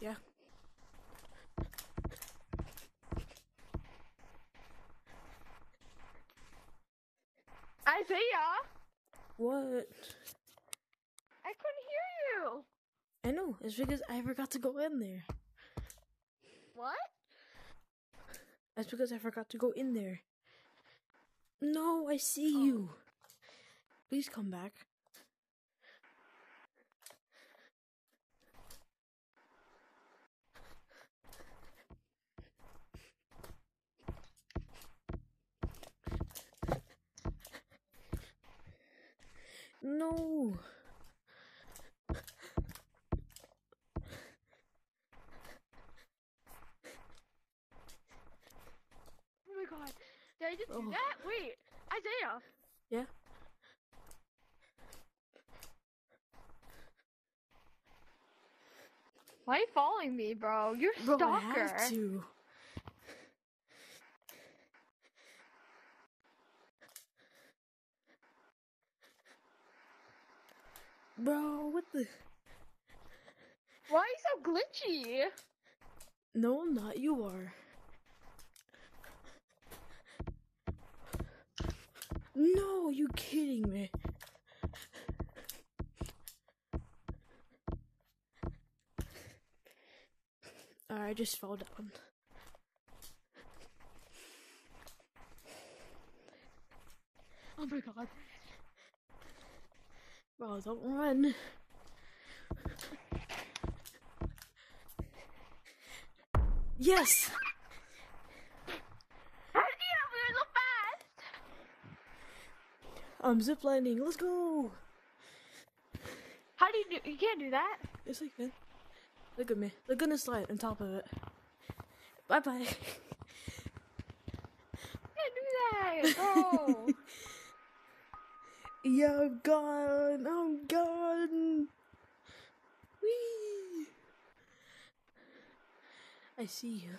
Yeah. Isaiah, What? I couldn't hear you. I know. It's because I forgot to go in there. What? That's because I forgot to go in there. No, I see Oh. you. Please come back. No. Oh my god. Did I just do Oh. that? Wait, Isaiah. Yeah. Why are you following me, bro? You're a Bro, stalker. I have to. Bro, what the? Why are you so glitchy? No, I'm not. You are. No, you kidding me? Alright, I just fell down. Oh my god. Bro, don't run. Yes! Isaiah, we were so fast. I'm ziplining. Let's go! How do you do? You can't do that. Yes, I can. Look at me. Look at the slide on top of it. Bye bye. Can't do that. Bro. Oh. yeah, I'm gone. I'm gone. Whee! I see you.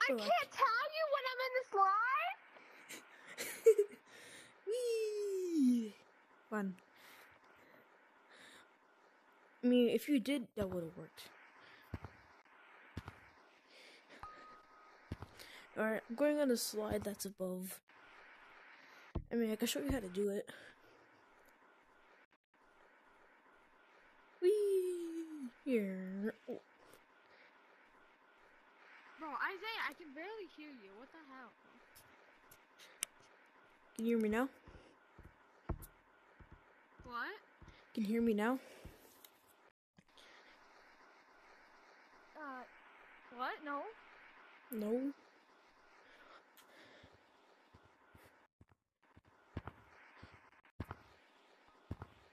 I I can't tell you when I'm in the slide. Whee! Fun. I mean, if you did, that would have worked. Alright, I'm going on a slide that's above. I mean, I can show you how to do it. Whee! Here. Oh, Bro, Isaiah, I can barely hear you. What the hell? Can you hear me now? What? Can you hear me now? Uh, what? No. No.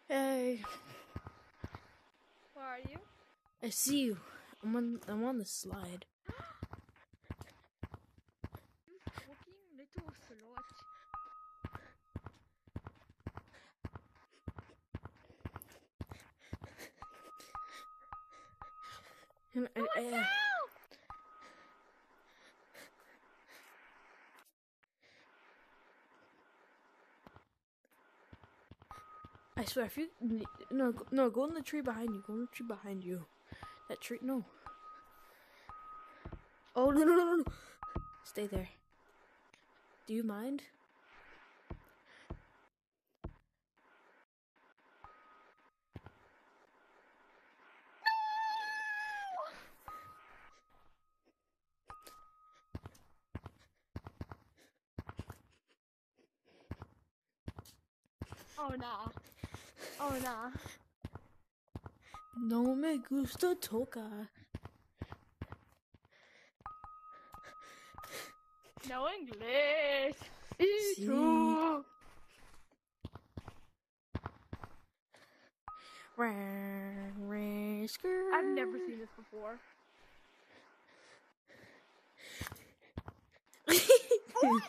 Hey, Where are you? I see you. I'm on. I'm on the slide. Fucking little slut. And I, Oh, I I- fell! I swear, if you no no go in the tree behind you. Go in the tree behind you. That tree. No. Oh no no no no! Stay there. Do you mind? Oh no. Oh no. No me gusta toca. No See? true. I've never seen this before. Oh,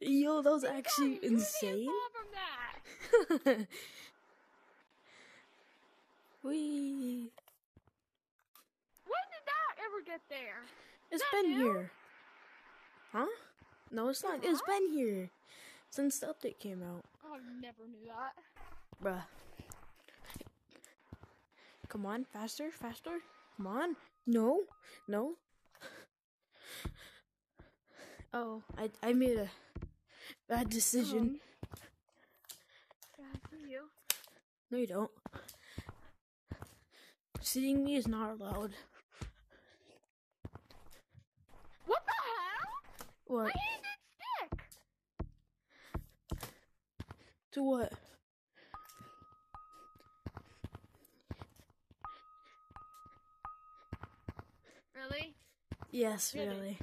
Yo, that was actually got- you didn't insane. Wee. When did that ever get there? It's that been new? here. Huh? No, it's not. It's been here since the update came out. Oh, I never knew that. Bruh. Come on, faster, faster. Come on. No, no. Oh, I I made a bad decision. See you. No, you don't. Seeing me is not allowed. What the hell? What? My hand didn't stick. To what? Really? Yes, Did really.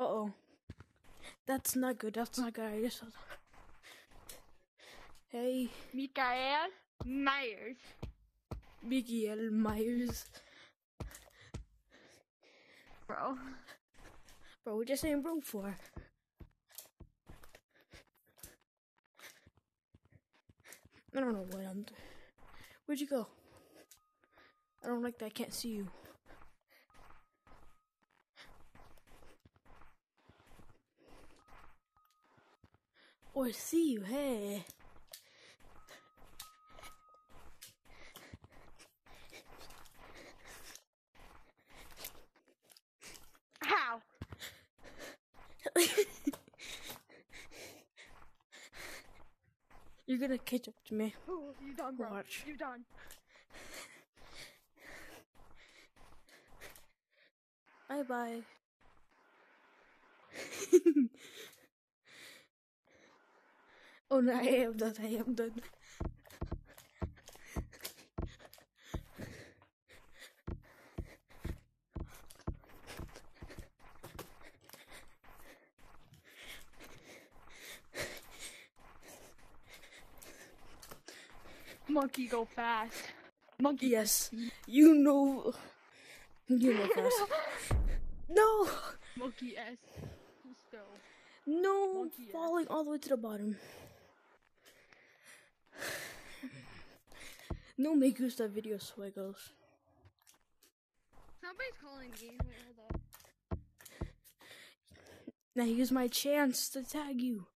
Uh oh. That's not good. That's not good. I just. Hey, Mikael Myers. Miguel Myers. Bro. Bro, we just saying bro for. I don't know what I'm. Where'd you go? I don't like that. I can't see you. Or see you. Hey. How? You're gonna catch up to me. Ooh, you done, bro. Watch. You done. Bye bye. oh no, I am done. I am done. Monkey go fast. Monkey. Yes, you know. You know fast. No, Monkey S. Still. no, Monkey falling all the way to the bottom. No me gusta video suegos. Somebody's calling me. Wait, hold up. Now here's my chance to tag you.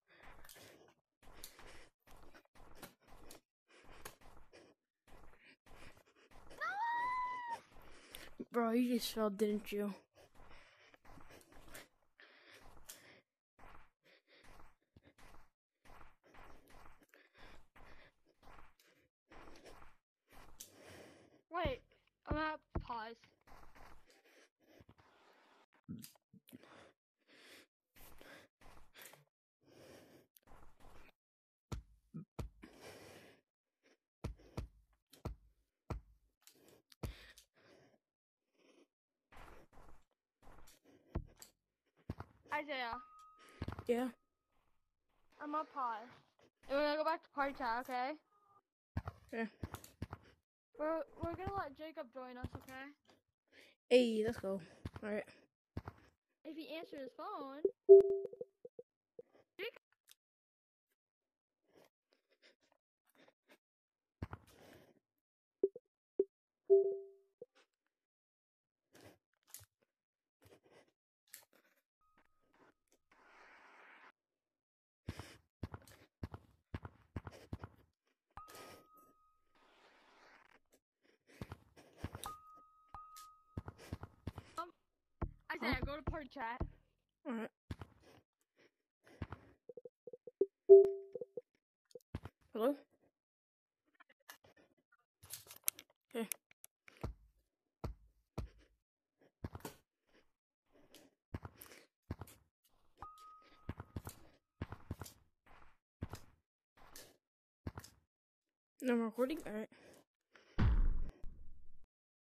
Bro, you just fell, didn't you? Wait, I'm gonna pause. Isaiah, Yeah. I'm gonna pause. And we're gonna go back to party chat, okay? Okay. We're we're gonna let Jacob join us, okay? Hey, let's go. All right. If he answers his phone. Jacob. Isaiah, go to party chat. All right. Hello. Okay. No I'm recording. All right.